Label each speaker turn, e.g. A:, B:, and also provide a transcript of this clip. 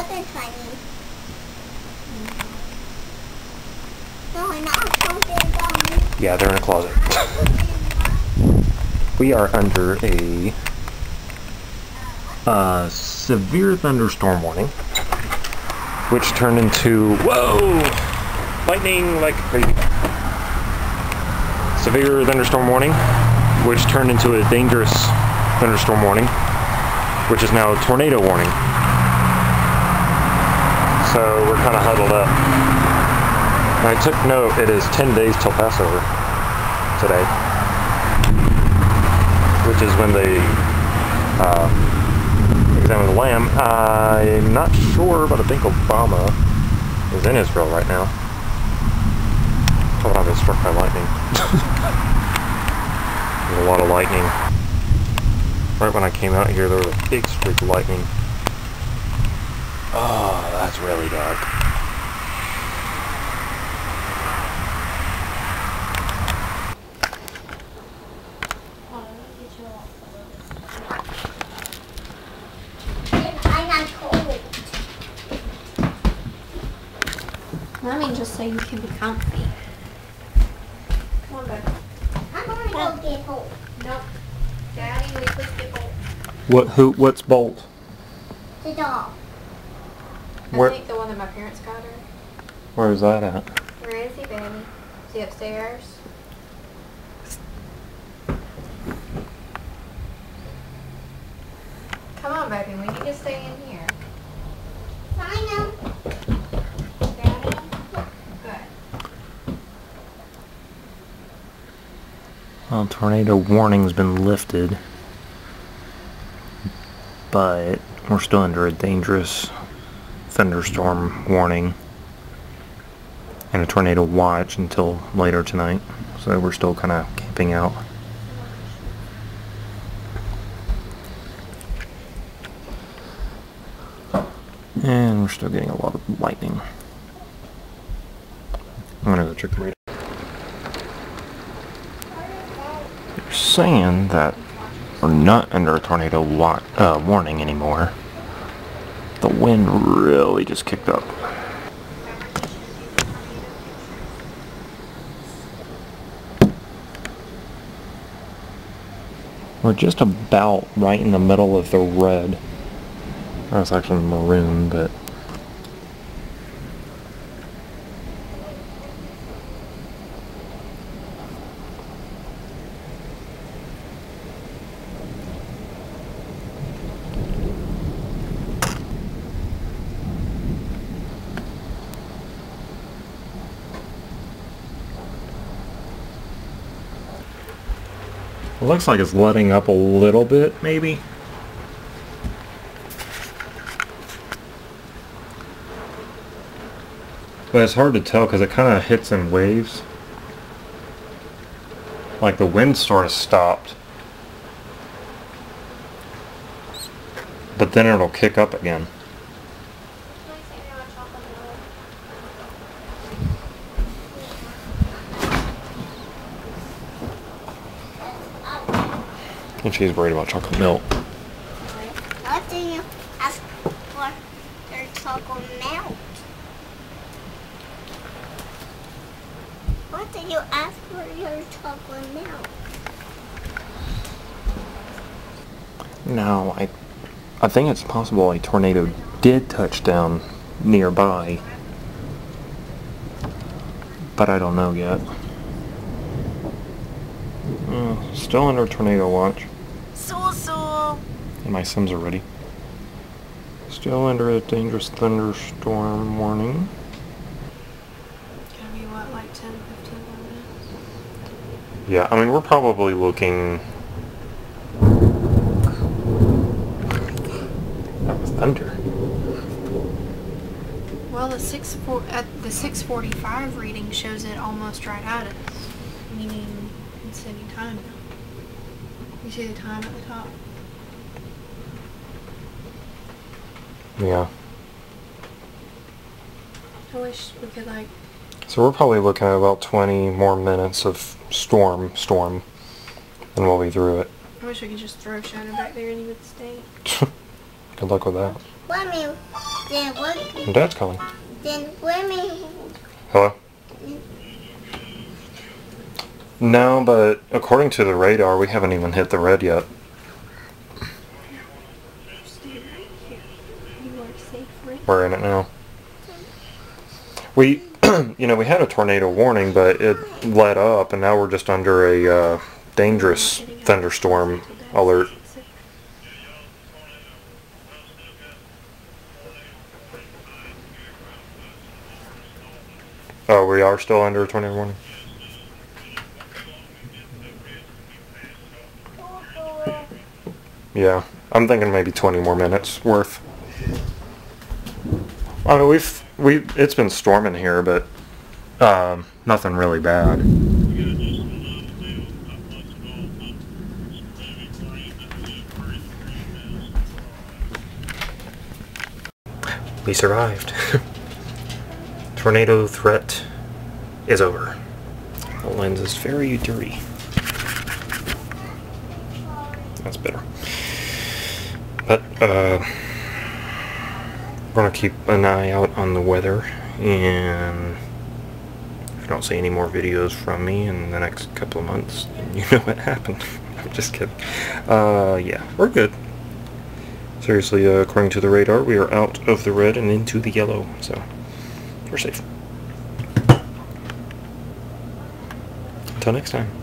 A: something about
B: Yeah, they're in a closet. We are under a uh, severe thunderstorm warning, which turned into whoa, lightning like crazy. Severe thunderstorm warning, which turned into a dangerous thunderstorm warning, which is now a tornado warning. So we're kind of huddled up. I took note. It is 10 days till Passover today which is when they uh, examine the lamb. I'm not sure, but I think Obama is in Israel right now. Thought I been struck by lightning. There's a lot of lightning. Right when I came out here, there was a big streak of lightning. Oh, that's really dark.
A: I'm not cold.
C: I mean, just so you can be comfy. Come on, baby.
A: I'm gonna go get home.
C: Nope. Daddy, we push get bolt.
B: What? Who? What's Bolt?
A: The dog.
C: I
B: Where-
C: think the one that my parents got her.
B: Where's that at?
C: Where is he, baby? Is he upstairs? Come on, baby. We need to stay in here.
A: Find him.
C: Daddy? Good.
B: Well, tornado warning's been lifted, but we're still under a dangerous thunderstorm warning and a tornado watch until later tonight. So we're still kind of camping out. And we're still getting a lot of lightning. I'm gonna go check the radar. They're saying that we're not under a tornado wa- uh, warning anymore. The wind really just kicked up. We're just about right in the middle of the red. That's actually maroon, but it looks like it's letting up a little bit, maybe. But it's hard to tell because it kind of hits in waves. Like the wind sort of stopped. But then it'll kick up again. And she's worried about chocolate milk.
A: What do you ask for your chocolate milk? What do you ask for your chocolate milk?
B: No, I, I think it's possible a tornado did touch down nearby, but I don't know yet. Uh, still under tornado watch,
A: So so.
B: and my sims are ready. Still under a dangerous thunderstorm warning.
C: Gonna be what, like 10, 15 minutes?
B: Yeah, I mean we're probably looking. That was thunder.
C: Well, the six at the six forty five reading shows it almost right at us, meaning it's any time now. You see the time at the top.
B: Yeah.
C: I wish we could like.
B: So we're probably looking at about 20 more minutes of storm, storm, and we'll be through it.
C: I wish we could just throw Shadow back there and he would stay.
B: Good luck with that.
A: Let me Then what?
B: Dad's calling.
A: Then women.
B: Hello? Mm. No, but according to the radar, we haven't even hit the red yet. We're in it now. We, you know, we had a tornado warning, but it let up, and now we're just under a uh, dangerous thunderstorm alert. Oh, we are still under a tornado warning? Yeah, I'm thinking maybe 20 more minutes worth. I mean, we've we it's been storming here, but um, nothing really bad. We survived. Tornado threat is over. The lens is very dirty. That's better. But, uh, we're gonna keep an eye out on the weather, and if you don't see any more videos from me in the next couple of months, you know what happened. I'm just kidding. Uh, yeah, we're good. Seriously, uh, according to the radar, we are out of the red and into the yellow, so we're safe. Until next time.